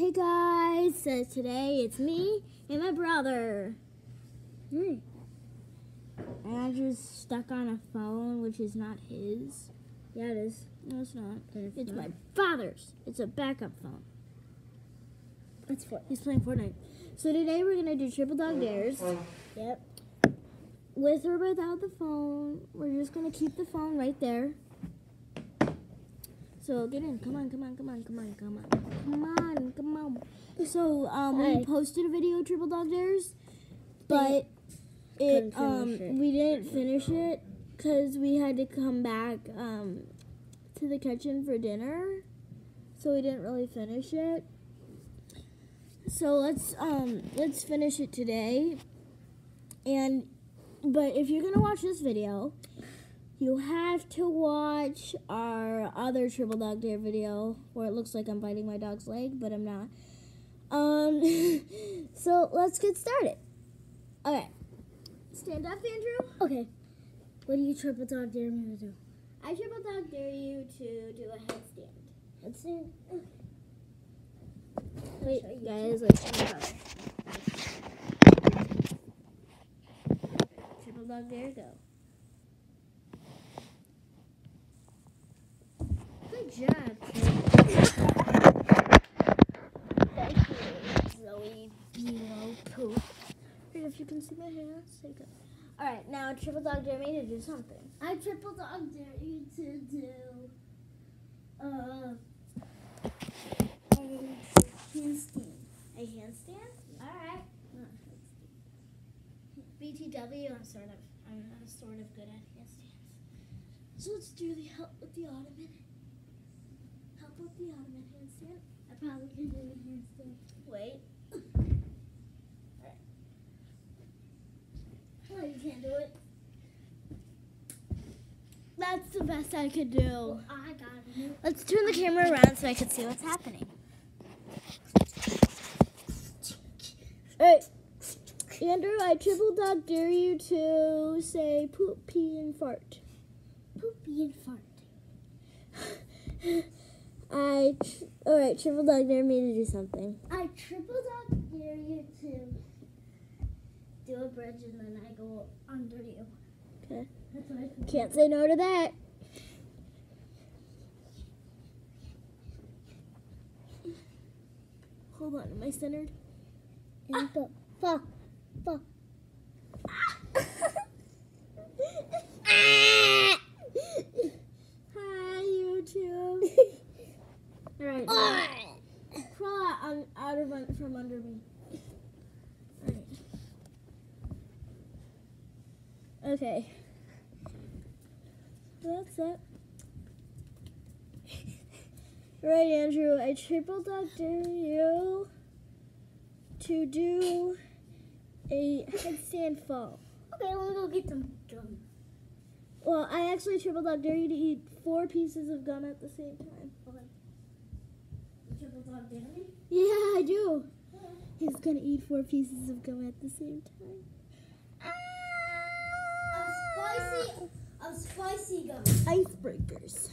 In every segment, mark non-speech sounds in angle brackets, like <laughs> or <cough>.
Hey guys, so today it's me and my brother. Hmm. Andrew's stuck on a phone, which is not his. Yeah, it is. No, it's not. It's It's not. my father's. It's a backup phone. That's what. He's playing Fortnite. So today we're gonna do triple dog dares. Yep. With or without the phone. We're just gonna keep the phone right there. So get in. Come on, come on, come on, come on, come on. Come on, come on. So um we posted a video triple dog dares, but it um it. we didn't finish it cuz we had to come back um to the kitchen for dinner. So we didn't really finish it. So let's um let's finish it today. And but if you're gonna watch this video, you have to watch our other triple dog dare video where it looks like I'm biting my dog's leg, but I'm not. Um, <laughs> so let's get started. Okay, stand up, Andrew. Okay. What do you triple dog dare me to do? I triple dog dare you to do a headstand. Let's see. Wait, you guys, up. Triple dog dare go. Job. Thank you, Zoe Buelow Poop. If you can see my hair, say good. All right, now triple dog dare me to do something. I triple dog dare you to do uh a handstand. A handstand? All right. BTW, I'm sort of, I'm sort of good at handstands. So let's do the help with the ottoman. With the ottoman handstand. I probably can do a handstand. Wait. Oh, you can't do it. That's the best I could do. Well, I got it. Let's turn the camera around so I can see what's happening. Alright. Andrew, I triple dog dare you to say poop, pee, and fart. Poopy and fart. <laughs> I, tr- all right, triple dog dare me to do something. I triple dog dare you to do a bridge and then I go under you. Okay. That's what I Can't say no to that. Hold on, am I centered? Go. Fuck. Fuck. Hi, YouTube. All right, now, Ah! crawl out, um, out of un- from under me. All right. Okay. That's it. <laughs> Right, Andrew. I triple dog dare you to do a headstand fall. Okay, let me go get some gum. Well, I actually triple dog dare you to eat four pieces of gum at the same time. You triple dog dare me? Yeah, I do. He's gonna eat four pieces of gum at the same time. A spicy, a spicy gum. Icebreakers.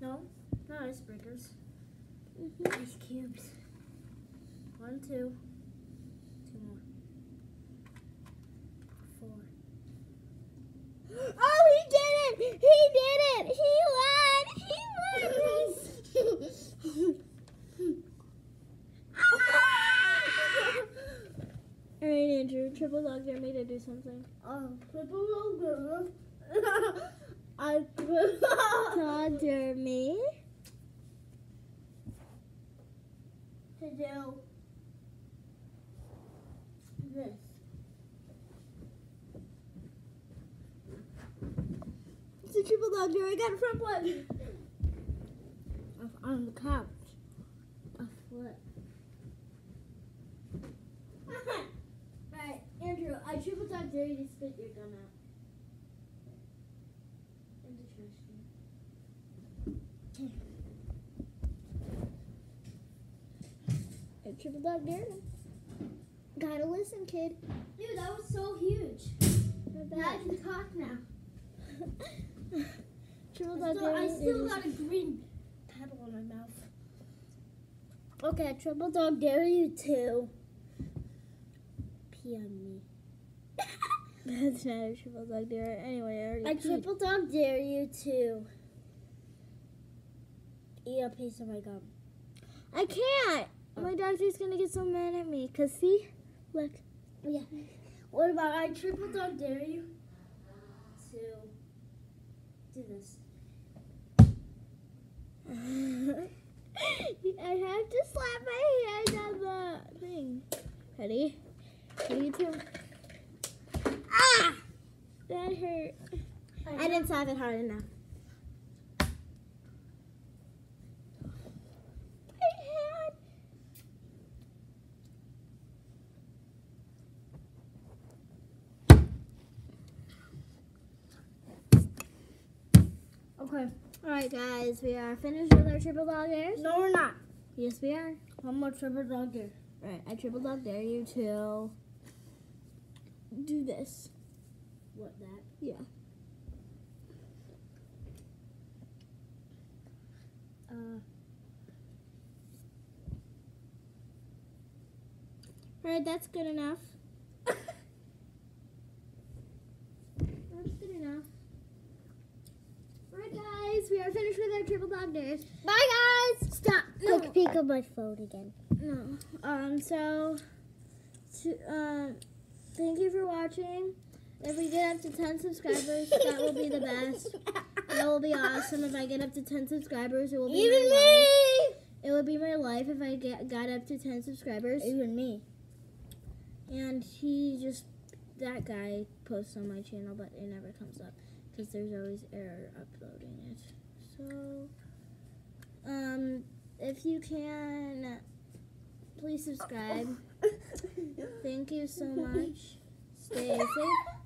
No, not icebreakers. Mm-hmm. Ice cubes. One, two. Two more. Four. Oh, he did it! He did it! He won! He won! All right, Andrew. Triple dog dare me to do something. Oh, triple dog <laughs> I <laughs> dog dare me to do this. It's a triple dog dare. I got a front one. On the couch. A flip. right, Andrew. I triple dog dare you to spit your gum out. In the trash can. I triple dog dare. Gotta listen, kid. Dude, that was so huge. Now I can talk now. <laughs> triple I dog still, dare I still got a green pebble on my mouth. Okay, triple dog dare you to pee on me. <laughs> That's not a triple dog dare. Anyway, I already I triple dog dare you to eat a piece of my gum. I can't. My doctor's gonna get so mad at me. Cause see, look. Yeah. What about I triple dog dare you to do this? <laughs> I have to slap my hand on the thing. Ready? Ready to. Ah! That hurt. I didn't slap it hard enough. My hand. Okay. Alright, guys, we are finished with our triple dog dares. No, we're not. Yes, we are. One more triple dog dare. Right, I triple dog dare you to do this. What that? Yeah. Uh, Alright, that's good enough. That's good enough. Alright, guys, we are finished with our triple dog dares. bye guys. Stop. No. Quick peek of my phone again. No. Um. So, to, um, thank you for watching. If we get up to ten subscribers, that will be the best. That will be awesome. If I get up to ten subscribers, it will be Even my life. me. It would be my life if I get got up to ten subscribers. Even me. And he just that guy posts on my channel, but it never comes up because there's always error uploading it. So, um, if you can, please subscribe. <laughs> Thank you so much. Stay safe,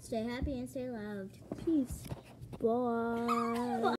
stay happy, and stay loved. Peace. Bye.